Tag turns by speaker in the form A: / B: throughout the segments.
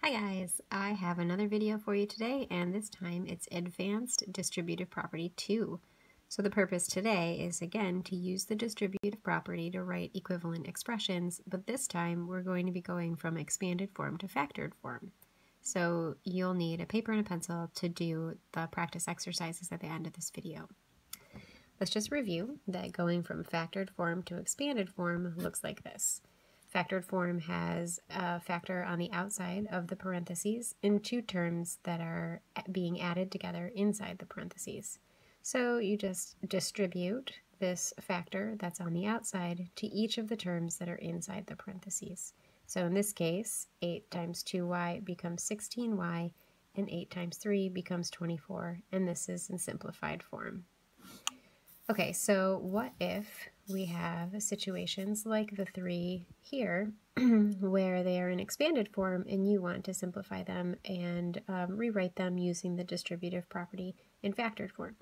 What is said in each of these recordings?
A: Hi guys, I have another video for you today and this time it's Advanced Distributive Property 2. So the purpose today is again to use the distributive property to write equivalent expressions, but this time we're going to be going from expanded form to factored form. So you'll need a paper and a pencil to do the practice exercises at the end of this video. Let's just review that going from factored form to expanded form looks like this. Factored form has a factor on the outside of the parentheses and two terms that are being added together inside the parentheses. So you just distribute this factor that's on the outside to each of the terms that are inside the parentheses. So in this case, 8 times 2y becomes 16y, and 8 times 3 becomes 24, and this is in simplified form. Okay, so what if we have situations like the three here where they are in expanded form and you want to simplify them and um, rewrite them using the distributive property in factored form.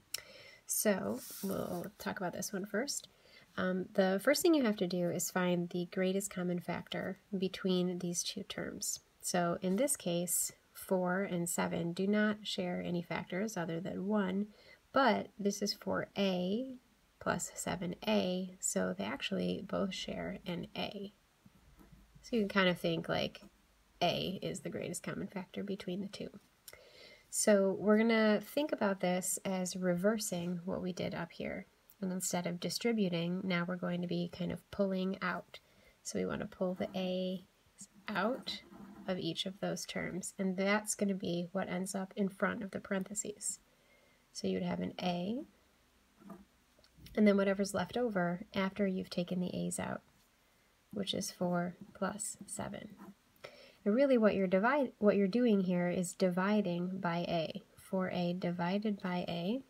A: So we'll talk about this one first. Um, the first thing you have to do is find the greatest common factor between these two terms. So in this case, 4 and 7 do not share any factors other than 1, but this is for a plus 7a, so they actually both share an a. So you can kind of think like a is the greatest common factor between the two. So we're going to think about this as reversing what we did up here. And instead of distributing, now we're going to be kind of pulling out. So we want to pull the a out of each of those terms. And that's going to be what ends up in front of the parentheses. So you'd have an a and then whatever's left over after you've taken the a's out, which is 4 plus 7. And really what you're divide what you're doing here is dividing by a. 4a divided by a.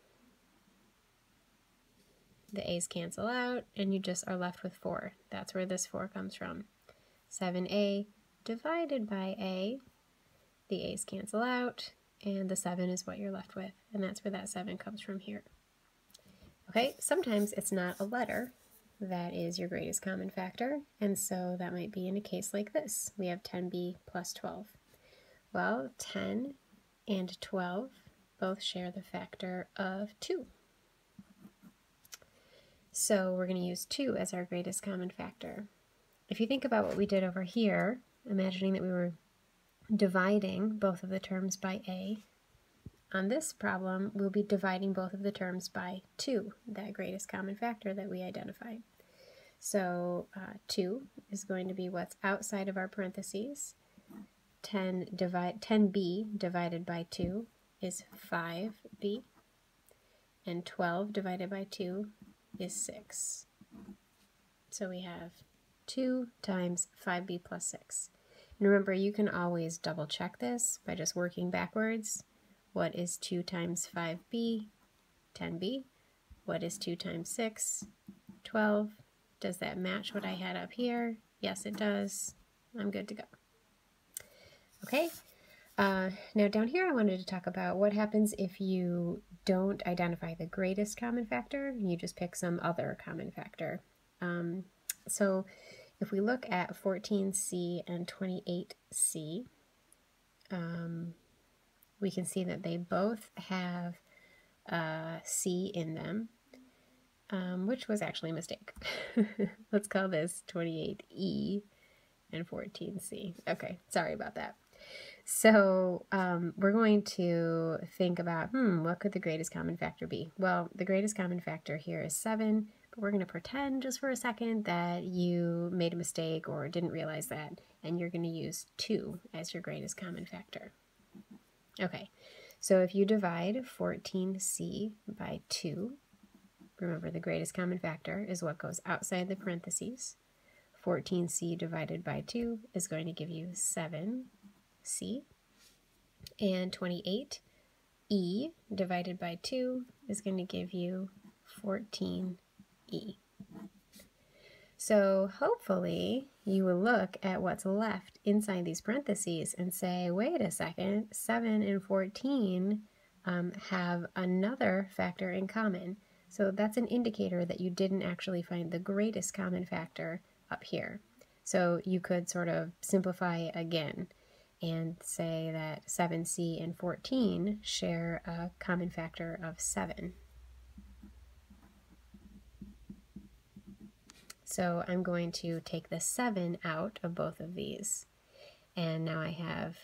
A: The a's cancel out, and you just are left with 4. That's where this 4 comes from. 7a divided by a. The a's cancel out, and the 7 is what you're left with, and that's where that 7 comes from here. Okay, sometimes it's not a letter that is your greatest common factor, and so that might be in a case like this. We have 10b plus 12. Well, 10 and 12 both share the factor of 2. So we're going to use 2 as our greatest common factor. If you think about what we did over here, imagining that we were dividing both of the terms by a, on this problem, we'll be dividing both of the terms by 2, that greatest common factor that we identified. So uh, 2 is going to be what's outside of our parentheses. 10 divide 10b divided by 2 is 5b. And 12 divided by 2 is 6. So we have 2 times 5b plus 6. And remember, you can always double check this by just working backwards. What is 2 times 5b? 10b. What is 2 times 6? 12. Does that match what I had up here? Yes, it does. I'm good to go. Okay, uh, now down here I wanted to talk about what happens if you don't identify the greatest common factor, you just pick some other common factor. Um, so if we look at 14c and 28c, um, we can see that they both have uh, C in them, um, which was actually a mistake. Let's call this 28E and 14C. Okay, sorry about that. So um, we're going to think about, hmm, what could the greatest common factor be? Well, the greatest common factor here is 7, but we're going to pretend just for a second that you made a mistake or didn't realize that, and you're going to use 2 as your greatest common factor. Okay, so if you divide 14c by 2, remember the greatest common factor is what goes outside the parentheses. 14c divided by 2 is going to give you 7c. And 28e divided by 2 is going to give you 14e. So hopefully you will look at what's left inside these parentheses and say, wait a second, 7 and 14 um, have another factor in common. So that's an indicator that you didn't actually find the greatest common factor up here. So you could sort of simplify again and say that 7c and 14 share a common factor of 7. So I'm going to take the 7 out of both of these. And now I have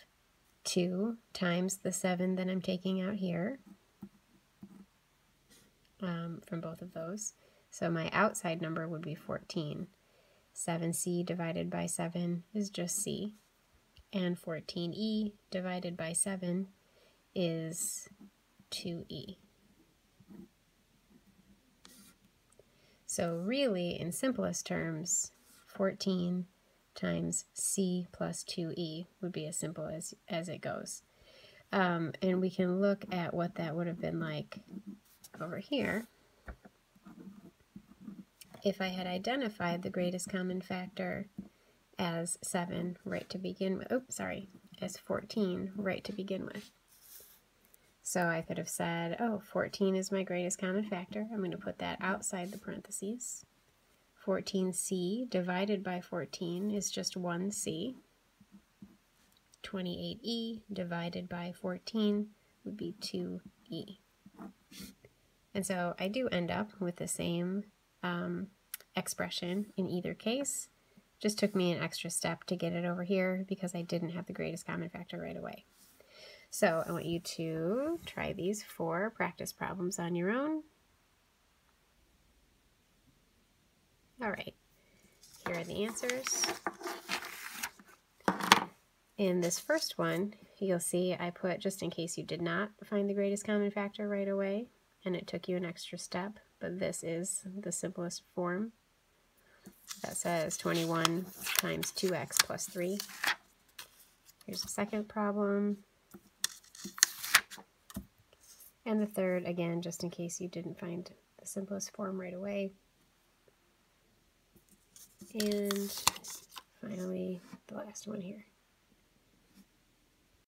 A: 2 times the 7 that I'm taking out here um, from both of those. So my outside number would be 14. 7c divided by 7 is just c. And 14e divided by 7 is 2e. So really, in simplest terms, 14 times c plus 2e would be as simple as, as it goes. Um, and we can look at what that would have been like over here if I had identified the greatest common factor as 7 right to begin with. Oh, sorry, as 14 right to begin with. So I could have said, oh, 14 is my greatest common factor. I'm going to put that outside the parentheses. 14c divided by 14 is just 1c. 28e divided by 14 would be 2e. And so I do end up with the same um, expression in either case. Just took me an extra step to get it over here because I didn't have the greatest common factor right away. So I want you to try these four practice problems on your own. All right, here are the answers. In this first one, you'll see I put just in case you did not find the greatest common factor right away, and it took you an extra step, but this is the simplest form. That says 21 times 2x plus 3. Here's the second problem. And the third, again, just in case you didn't find the simplest form right away. And finally, the last one here.